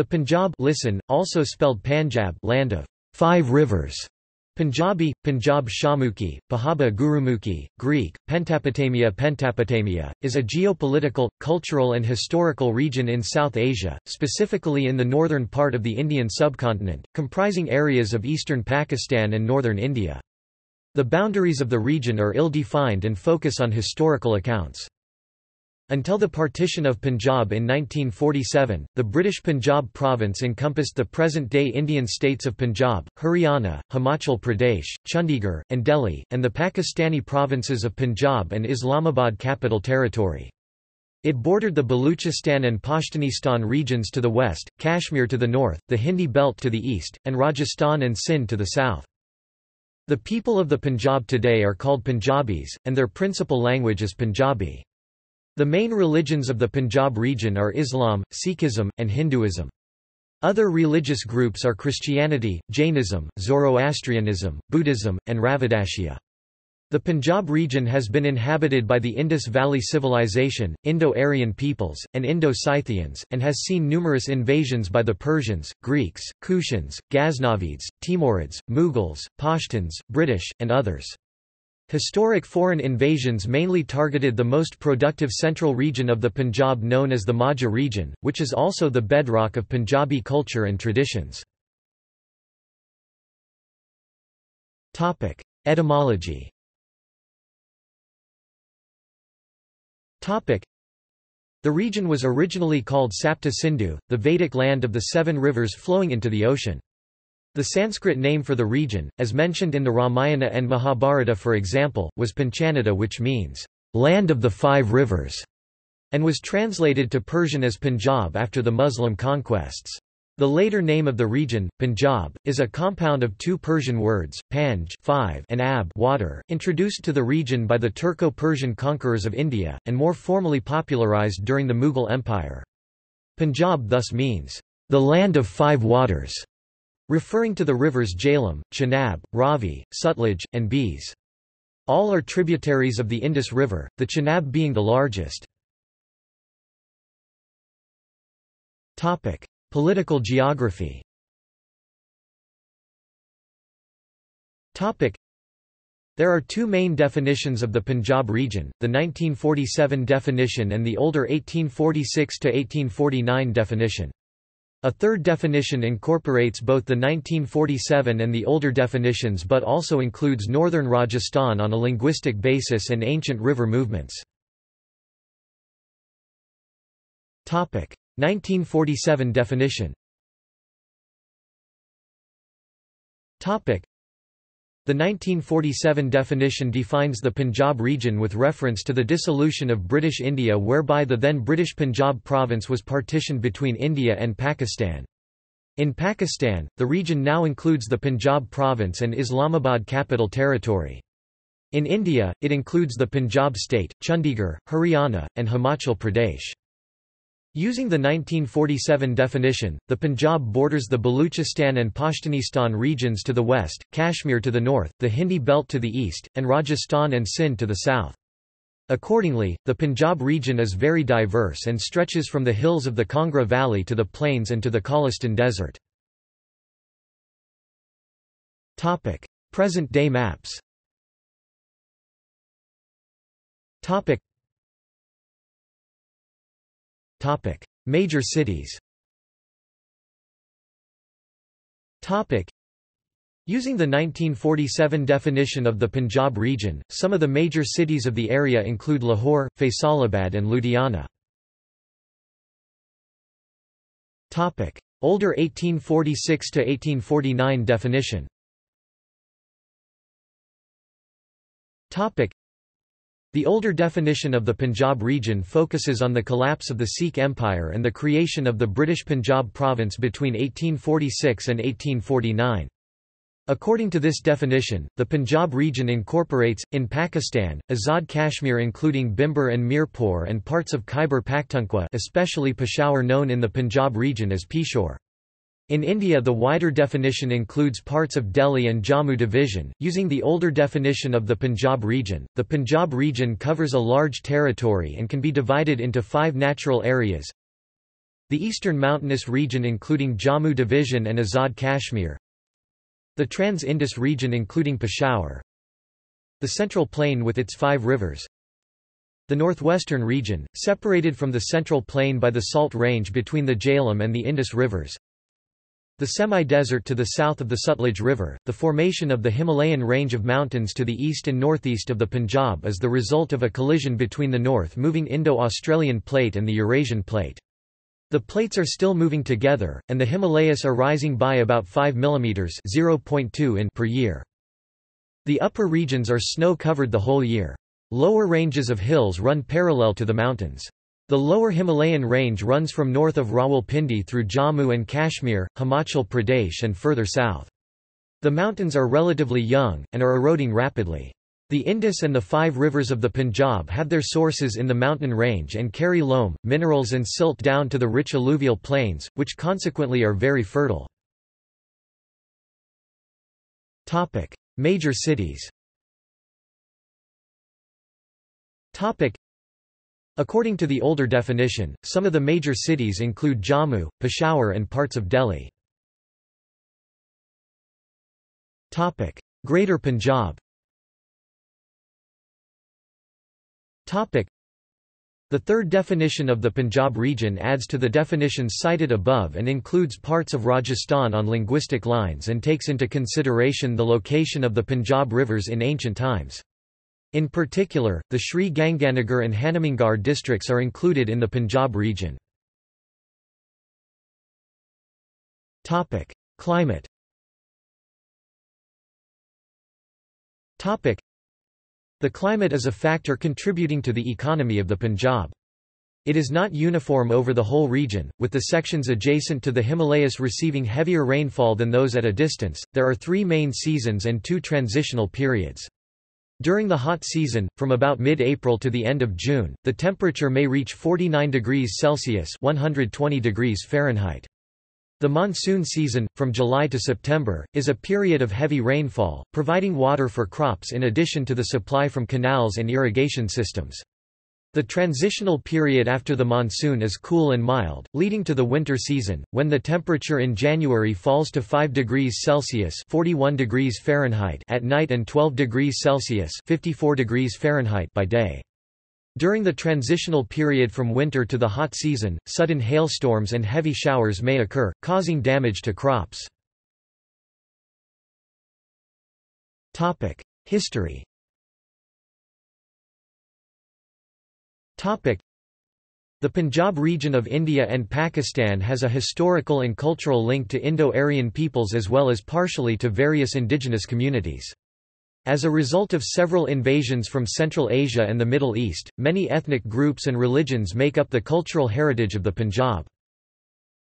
The Punjab listen, also spelled Panjab land of five rivers, Punjabi, Punjab Shahmukhi, Pahaba Gurumukhi, Greek, Pentapotamia Pentapotamia, is a geopolitical, cultural and historical region in South Asia, specifically in the northern part of the Indian subcontinent, comprising areas of eastern Pakistan and northern India. The boundaries of the region are ill-defined and focus on historical accounts. Until the partition of Punjab in 1947, the British Punjab province encompassed the present-day Indian states of Punjab, Haryana, Himachal Pradesh, Chandigarh, and Delhi, and the Pakistani provinces of Punjab and Islamabad Capital Territory. It bordered the Baluchistan and Pashtunistan regions to the west, Kashmir to the north, the Hindi belt to the east, and Rajasthan and Sindh to the south. The people of the Punjab today are called Punjabis, and their principal language is Punjabi. The main religions of the Punjab region are Islam, Sikhism, and Hinduism. Other religious groups are Christianity, Jainism, Zoroastrianism, Buddhism, and Ravidashya. The Punjab region has been inhabited by the Indus Valley Civilization, Indo-Aryan peoples, and Indo-Scythians, and has seen numerous invasions by the Persians, Greeks, Kushans, Ghaznavids, Timurids, Mughals, Pashtuns, British, and others. Historic foreign invasions mainly targeted the most productive central region of the Punjab known as the Majha region, which is also the bedrock of Punjabi culture and traditions. Etymology The region was originally called Sapta Sindhu, the Vedic land of the seven rivers flowing into the ocean. The Sanskrit name for the region, as mentioned in the Ramayana and Mahabharata for example, was Panchanada which means, "...land of the five rivers", and was translated to Persian as Punjab after the Muslim conquests. The later name of the region, Punjab, is a compound of two Persian words, panj five and ab water, introduced to the region by the Turco-Persian conquerors of India, and more formally popularized during the Mughal Empire. Punjab thus means, the land of five waters referring to the rivers Jhelum, Chenab, Ravi, Sutlej, and Beas. All are tributaries of the Indus River, the Chenab being the largest. Political geography there are two main definitions of the Punjab region, the 1947 definition and the older 1846–1849 definition. A third definition incorporates both the 1947 and the older definitions but also includes northern Rajasthan on a linguistic basis and ancient river movements. 1947 definition the 1947 definition defines the Punjab region with reference to the dissolution of British India whereby the then British Punjab province was partitioned between India and Pakistan. In Pakistan, the region now includes the Punjab province and Islamabad capital territory. In India, it includes the Punjab state, Chandigarh, Haryana, and Himachal Pradesh. Using the 1947 definition, the Punjab borders the Baluchistan and Pashtunistan regions to the west, Kashmir to the north, the Hindi belt to the east, and Rajasthan and Sindh to the south. Accordingly, the Punjab region is very diverse and stretches from the hills of the Kangra Valley to the plains and to the Cholistan Desert. Present-day maps Topic: Major cities. Topic: Using the 1947 definition of the Punjab region, some of the major cities of the area include Lahore, Faisalabad and Ludhiana. Topic: Older 1846 to 1849 definition. Topic: the older definition of the Punjab region focuses on the collapse of the Sikh Empire and the creation of the British Punjab province between 1846 and 1849. According to this definition, the Punjab region incorporates, in Pakistan, Azad Kashmir including Bhimber and Mirpur and parts of Khyber Pakhtunkhwa especially Peshawar known in the Punjab region as Pishore. In India the wider definition includes parts of Delhi and Jammu division. Using the older definition of the Punjab region, the Punjab region covers a large territory and can be divided into five natural areas. The eastern mountainous region including Jammu Division and Azad Kashmir The Trans-Indus region including Peshawar The Central Plain with its five rivers the northwestern region, separated from the central plain by the Salt Range between the Jhelum and the Indus rivers. The semi-desert to the south of the Sutlej River, the formation of the Himalayan range of mountains to the east and northeast of the Punjab is the result of a collision between the north-moving Indo-Australian plate and the Eurasian plate. The plates are still moving together, and the Himalayas are rising by about 5 mm (0.2 in) per year. The upper regions are snow-covered the whole year. Lower ranges of hills run parallel to the mountains. The lower Himalayan range runs from north of Rawalpindi through Jammu and Kashmir, Himachal Pradesh and further south. The mountains are relatively young, and are eroding rapidly. The Indus and the five rivers of the Punjab have their sources in the mountain range and carry loam, minerals and silt down to the rich alluvial plains, which consequently are very fertile. Major cities According to the older definition, some of the major cities include Jammu, Peshawar and parts of Delhi. Greater Punjab the third definition of the Punjab region adds to the definitions cited above and includes parts of Rajasthan on linguistic lines and takes into consideration the location of the Punjab rivers in ancient times. In particular, the Sri Ganganagar and Hanumangarh districts are included in the Punjab region. Climate The climate is a factor contributing to the economy of the Punjab. It is not uniform over the whole region, with the sections adjacent to the Himalayas receiving heavier rainfall than those at a distance. There are three main seasons and two transitional periods. During the hot season, from about mid-April to the end of June, the temperature may reach 49 degrees Celsius 120 degrees Fahrenheit. The monsoon season, from July to September, is a period of heavy rainfall, providing water for crops in addition to the supply from canals and irrigation systems. The transitional period after the monsoon is cool and mild, leading to the winter season, when the temperature in January falls to 5 degrees Celsius 41 degrees Fahrenheit at night and 12 degrees Celsius 54 degrees Fahrenheit by day. During the transitional period from winter to the hot season, sudden hailstorms and heavy showers may occur, causing damage to crops. History The Punjab region of India and Pakistan has a historical and cultural link to Indo-Aryan peoples as well as partially to various indigenous communities. As a result of several invasions from Central Asia and the Middle East, many ethnic groups and religions make up the cultural heritage of the Punjab.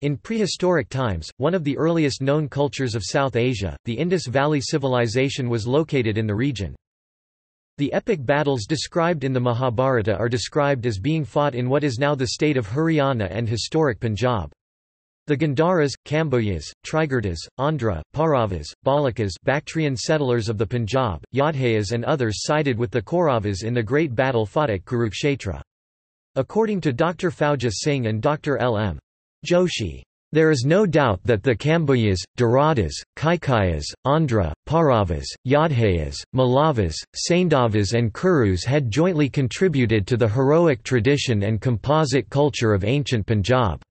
In prehistoric times, one of the earliest known cultures of South Asia, the Indus Valley Civilization was located in the region. The epic battles described in the Mahabharata are described as being fought in what is now the state of Haryana and historic Punjab. The Gandharas, Kambojas, Trigartas, Andhra, Pauravas, Bahlikas Bactrian settlers of the Punjab, Yaudheyas and others sided with the Kauravas in the great battle fought at Kurukshetra. According to Dr. Fauja Singh and Dr. L. M. Joshi, there is no doubt that the Kambojas, Dharadas, Kaikayas, Andhra, Pauravas, Yaudheyas, Mallavas, Saindavas and Kurus had jointly contributed to the heroic tradition and composite culture of ancient Punjab.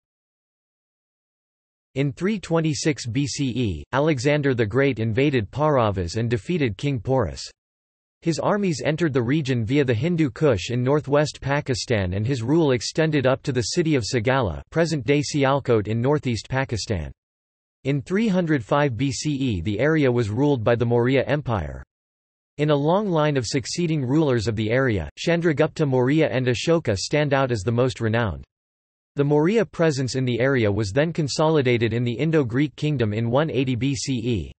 In 326 BCE, Alexander the Great invaded Pauravas and defeated King Porus. His armies entered the region via the Hindu Kush in northwest Pakistan and his rule extended up to the city of Sagala present-day Sialkot in northeast Pakistan. In 305 BCE the area was ruled by the Maurya Empire. In a long line of succeeding rulers of the area, Chandragupta Maurya and Ashoka stand out as the most renowned. The Maurya presence in the area was then consolidated in the Indo-Greek kingdom in 180 BCE.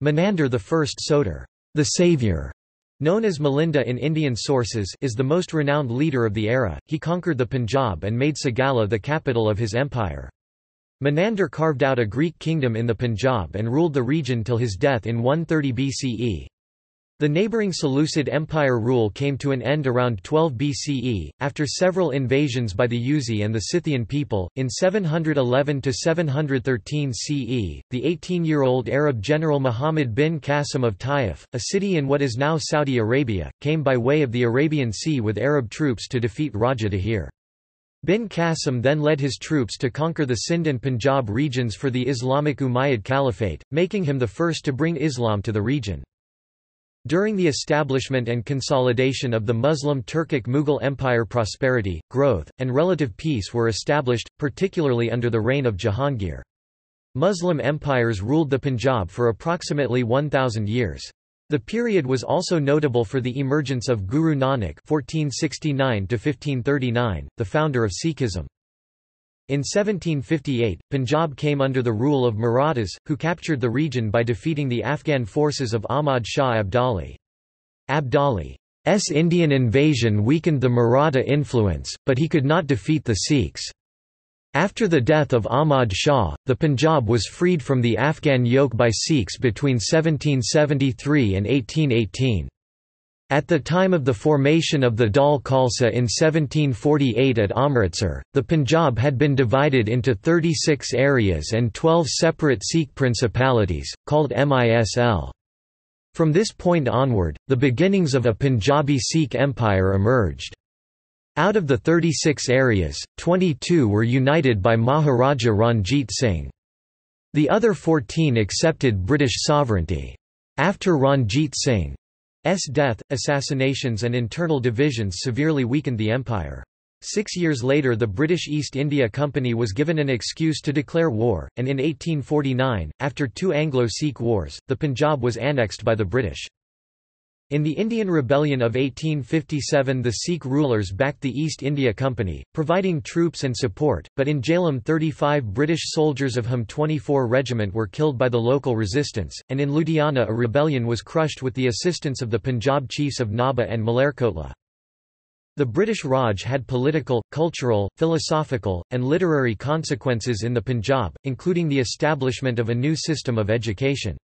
Menander I Soter, the savior, Known as Milinda in Indian sources is the most renowned leader of the era, he conquered the Punjab and made Sagala the capital of his empire. Menander carved out a Greek kingdom in the Punjab and ruled the region till his death in 130 BCE. The neighbouring Seleucid Empire rule came to an end around 12 BCE, after several invasions by the Yuezhi and the Scythian people. In 711 to 713 CE, the 18-year-old Arab general Muhammad bin Qasim of Taif, a city in what is now Saudi Arabia, came by way of the Arabian Sea with Arab troops to defeat Raja Dahir. Bin Qasim then led his troops to conquer the Sind and Punjab regions for the Islamic Umayyad Caliphate, making him the first to bring Islam to the region. During the establishment and consolidation of the Muslim Turkic Mughal Empire prosperity, growth, and relative peace were established, particularly under the reign of Jahangir. Muslim empires ruled the Punjab for approximately 1,000 years. The period was also notable for the emergence of Guru Nanak (1469–1539), the founder of Sikhism. In 1758, Punjab came under the rule of Marathas, who captured the region by defeating the Afghan forces of Ahmad Shah Abdali. Abdali's Indian invasion weakened the Maratha influence, but he could not defeat the Sikhs. After the death of Ahmad Shah, the Punjab was freed from the Afghan yoke by Sikhs between 1773 and 1818. At the time of the formation of the Dal Khalsa in 1748 at Amritsar, the Punjab had been divided into 36 areas and 12 separate Sikh principalities, called Misl. From this point onward, the beginnings of a Punjabi Sikh empire emerged. Out of the 36 areas, 22 were united by Maharaja Ranjit Singh. The other 14 accepted British sovereignty. After Ranjit Singh. Death, assassinations and internal divisions severely weakened the empire. Six years later the British East India Company was given an excuse to declare war, and in 1849, after two Anglo-Sikh wars, the Punjab was annexed by the British. In the Indian Rebellion of 1857 the Sikh rulers backed the East India Company, providing troops and support, but in Jhelum 35 British soldiers of Hum 24 Regiment were killed by the local resistance, and in Ludhiana a rebellion was crushed with the assistance of the Punjab chiefs of Nabha and Malerkotla. The British Raj had political, cultural, philosophical, and literary consequences in the Punjab, including the establishment of a new system of education.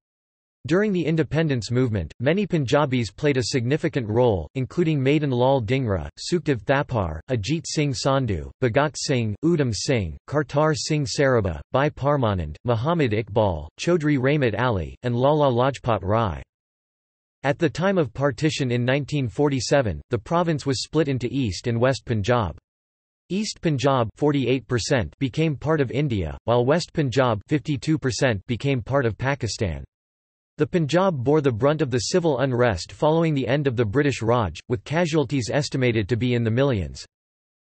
During the independence movement, many Punjabis played a significant role, including Madan Lal Dhingra, Sukhdev Thapar, Ajit Singh Sandhu, Bhagat Singh, Udham Singh, Kartar Singh Sarabha, Bhai Parmanand, Muhammad Iqbal, Chaudhry Rahmat Ali, and Lala Lajpat Rai. At the time of partition in 1947, the province was split into East and West Punjab. East Punjab 48% became part of India, while West Punjab 52% became part of Pakistan. The Punjab bore the brunt of the civil unrest following the end of the British Raj, with casualties estimated to be in the millions.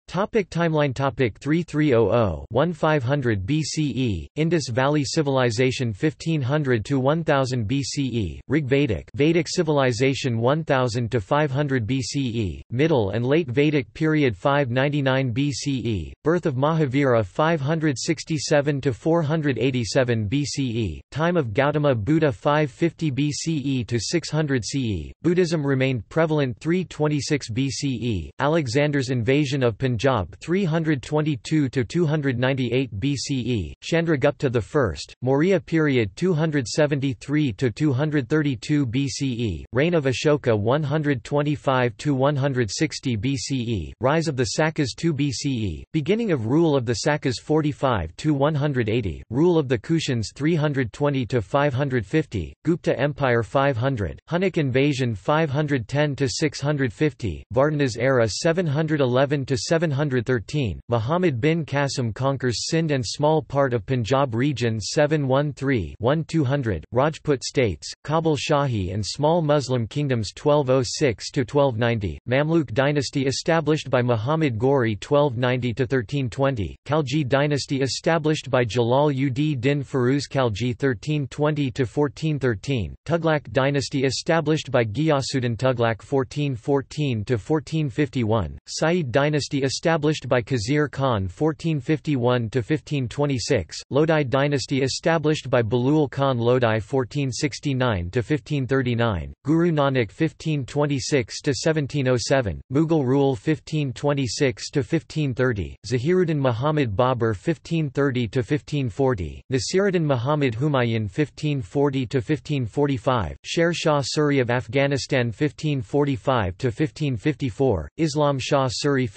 Topic timeline. Topic 3300-1500 BCE, Indus Valley Civilization 1500 to 1000 BCE, Rig Vedic Vedic Civilization 1000 to 500 BCE, Middle and Late Vedic Period 599 BCE, Birth of Mahavira 567 to 487 BCE, Time of Gautama Buddha 550 BCE to 600 CE, Buddhism remained prevalent 326 BCE, Alexander's invasion of Punjab Punjab 322–298 BCE, Chandragupta I, Maurya period 273–232 BCE, reign of Ashoka 125–160 BCE, rise of the Sakas 2 BCE, beginning of rule of the Sakas 45–180, rule of the Kushans 320–550, Gupta Empire 500, Hunnic invasion 510–650, Vardhanas era 711–7 713, Muhammad bin Qasim conquers Sindh and small part of Punjab region 713-1200, Rajput states, Kabul Shahi and small Muslim kingdoms 1206-1290, Mamluk dynasty established by Muhammad Ghori 1290-1320, Khalji dynasty established by Jalal ud Din Firuz Khalji 1320-1413, Tughlaq dynasty established by Ghiyasuddin Tughlaq 1414-1451, Sayyid dynasty established by Khizr Khan 1451–1526, Lodi dynasty established by Bahlul Khan Lodi 1469–1539, Guru Nanak 1526–1707, Mughal rule 1526–1530, Zahiruddin Muhammad Babur 1530–1540, Nasiruddin Muhammad Humayun 1540–1545, Sher Shah Suri of Afghanistan 1545–1554, Islam Shah Suri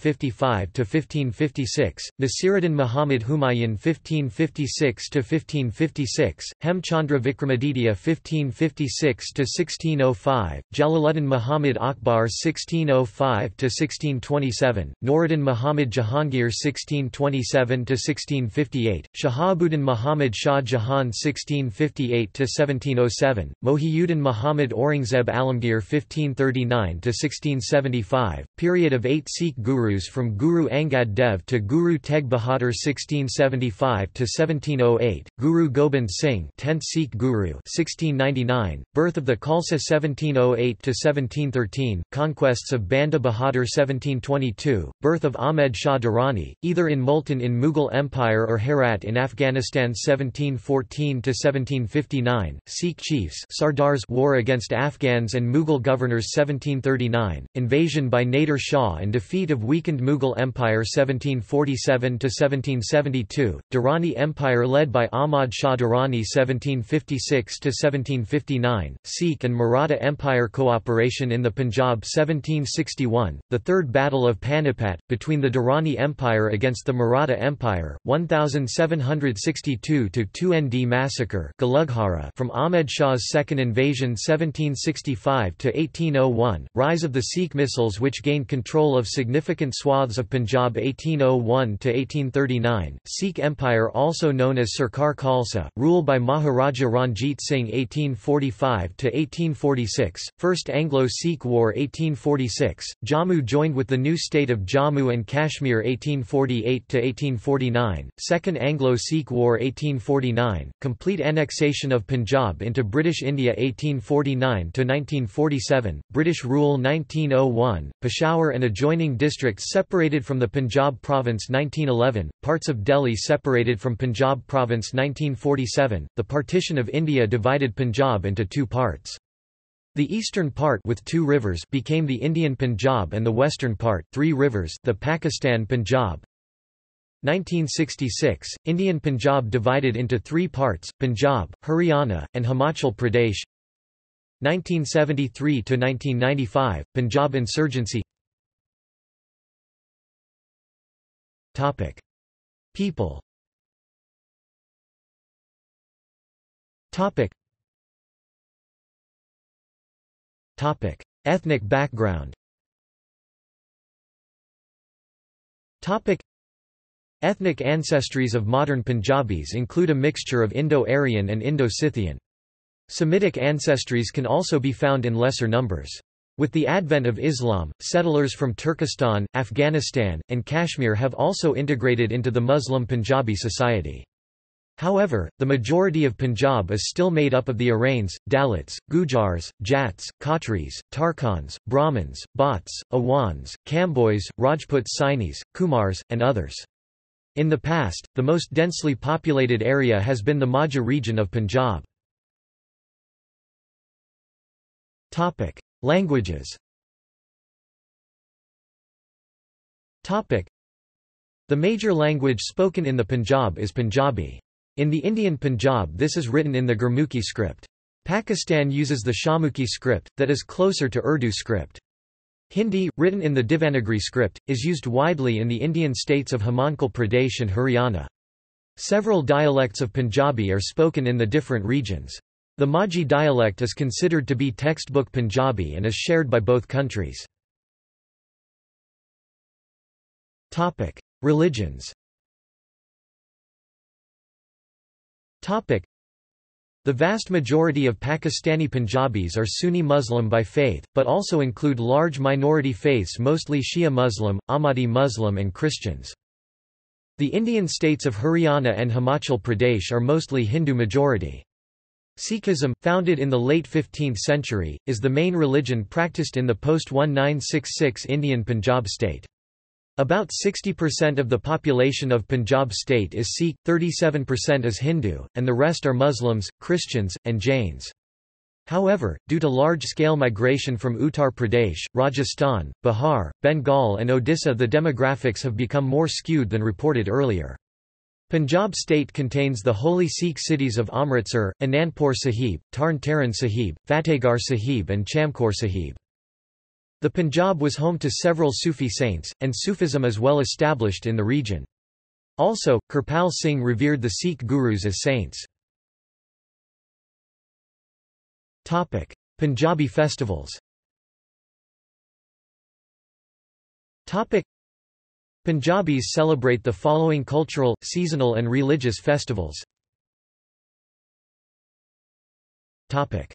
1555–1556, Nasiruddin Muhammad Humayun 1556–1556, Hemchandra Vikramaditya 1556–1605, Jalaluddin Muhammad Akbar 1605–1627, Nuruddin Muhammad Jahangir 1627–1658, Shahabuddin Muhammad Shah Jahan 1658–1707, Mohiuddin Muhammad Aurangzeb Alamgir 1539–1675, period of eight Sikh gurus from Guru Angad Dev to Guru Tegh Bahadur 1675–1708, Guru Gobind Singh 10th Sikh Guru 1699, birth of the Khalsa 1708–1713, conquests of Banda Bahadur 1722, birth of Ahmed Shah Durrani, either in Multan in Mughal Empire or Herat in Afghanistan 1714–1759, Sikh chiefs Sardars war against Afghans and Mughal governors 1739, invasion by Nader Shah and defeat of weakened Mughal Empire 1747–1772, Durrani Empire led by Ahmad Shah Durrani 1756–1759, Sikh and Maratha Empire cooperation in the Punjab 1761, the Third Battle of Panipat, between the Durrani Empire against the Maratha Empire, 1762–2 ND massacre from Ahmed Shah's second invasion 1765–1801, rise of the Sikh Misls which gained control of significant swaths of Punjab 1801–1839, Sikh Empire also known as Sarkar Khalsa, rule by Maharaja Ranjit Singh 1845–1846, First Anglo-Sikh War 1846, Jammu joined with the new state of Jammu and Kashmir 1848–1849, Second Anglo-Sikh War 1849, complete annexation of Punjab into British India 1849–1947, British rule 1901, Peshawar and adjoining districts separated from the Punjab province 1911, parts of Delhi separated from Punjab province 1947, the partition of India divided Punjab into two parts. The eastern part with two rivers became the Indian Punjab and the western part three rivers the Pakistan Punjab. 1966, Indian Punjab divided into three parts, Punjab, Haryana, and Himachal Pradesh 1973–1995, Punjab insurgency People. Ethnic background. Ethnic ancestries of modern Punjabis include a mixture of Indo-Aryan and Indo-Scythian. Semitic ancestries can also be found in lesser numbers. With the advent of Islam, settlers from Turkestan, Afghanistan, and Kashmir have also integrated into the Muslim Punjabi society. However, the majority of Punjab is still made up of the Arains, Dalits, Gujars, Jats, Khatris, Tarkhans, Brahmins, Bhatts, Awans, Kambois, Rajput Sainis, Kumars, and others. In the past, the most densely populated area has been the Majha region of Punjab. Languages The major language spoken in the Punjab is Punjabi. In the Indian Punjab this is written in the Gurmukhi script. Pakistan uses the Shahmukhi script, that is closer to Urdu script. Hindi, written in the Devanagari script, is used widely in the Indian states of Himachal Pradesh and Haryana. Several dialects of Punjabi are spoken in the different regions. The Majhi dialect is considered to be textbook Punjabi and is shared by both countries. Religions the vast majority of Pakistani Punjabis are Sunni Muslim by faith, but also include large minority faiths mostly Shia Muslim, Ahmadi Muslim and Christians. The Indian states of Haryana and Himachal Pradesh are mostly Hindu majority. Sikhism, founded in the late 15th century, is the main religion practiced in the post-1966 Indian Punjab state. About 60% of the population of Punjab state is Sikh, 37% is Hindu, and the rest are Muslims, Christians, and Jains. However, due to large-scale migration from Uttar Pradesh, Rajasthan, Bihar, Bengal and Odisha the demographics have become more skewed than reported earlier. Punjab state contains the holy Sikh cities of Amritsar, Anandpur Sahib, Tarn Taran Sahib, Fatehgarh Sahib and Chamkaur Sahib. The Punjab was home to several Sufi saints, and Sufism is well established in the region. Also, Kirpal Singh revered the Sikh gurus as saints. Punjabi festivals Punjabis celebrate the following cultural, seasonal and religious festivals. Topic: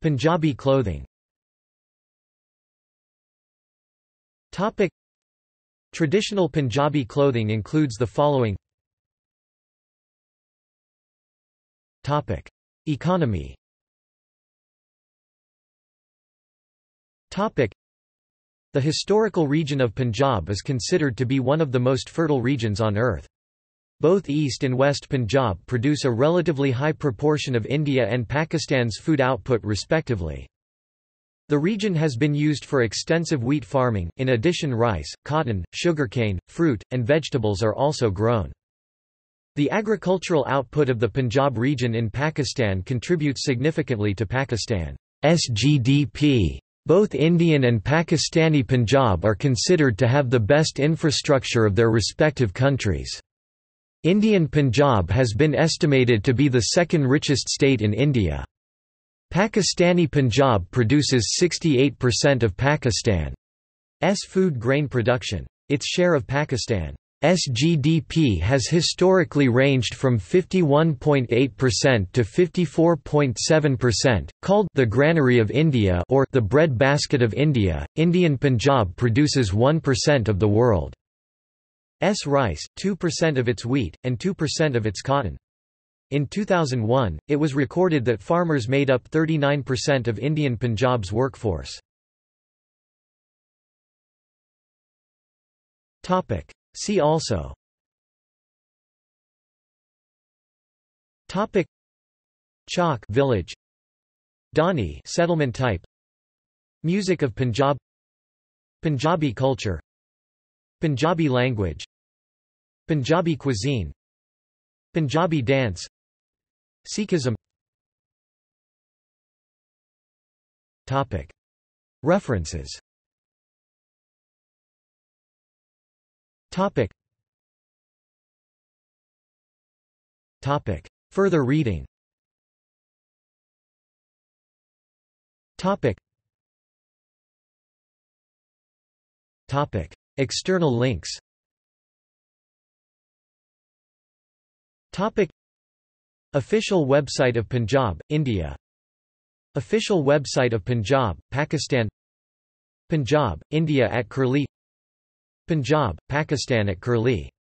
Punjabi clothing. Topic. Traditional Punjabi clothing includes the following. Topic. Economy. Topic The historical region of Punjab is considered to be one of the most fertile regions on earth. Both East and West Punjab produce a relatively high proportion of India and Pakistan's food output respectively. The region has been used for extensive wheat farming, in addition rice, cotton, sugarcane, fruit, and vegetables are also grown. The agricultural output of the Punjab region in Pakistan contributes significantly to Pakistan's GDP. Both Indian and Pakistani Punjab are considered to have the best infrastructure of their respective countries. Indian Punjab has been estimated to be the second richest state in India. Pakistani Punjab produces 68% of Pakistan's food grain production. Its share of Pakistan's GDP has historically ranged from 51.8% to 54.7%, called the Granary of India or the bread basket of India. Indian Punjab produces 1% of the world's rice, 2% of its wheat, and 2% of its cotton. In 2001, it was recorded that farmers made up 39% of Indian Punjab's workforce. See also. Topic. Chowk village. Dhani settlement type. Music of Punjab. Punjabi culture. Punjabi language. Punjabi cuisine. Punjabi dance. Sikhism. Topic. References Topic. Topic. Further reading Topic. Topic. External links Topic. Official website of Punjab, India Official website of Punjab, Pakistan Punjab, India at Curlie Punjab, Pakistan at Curlie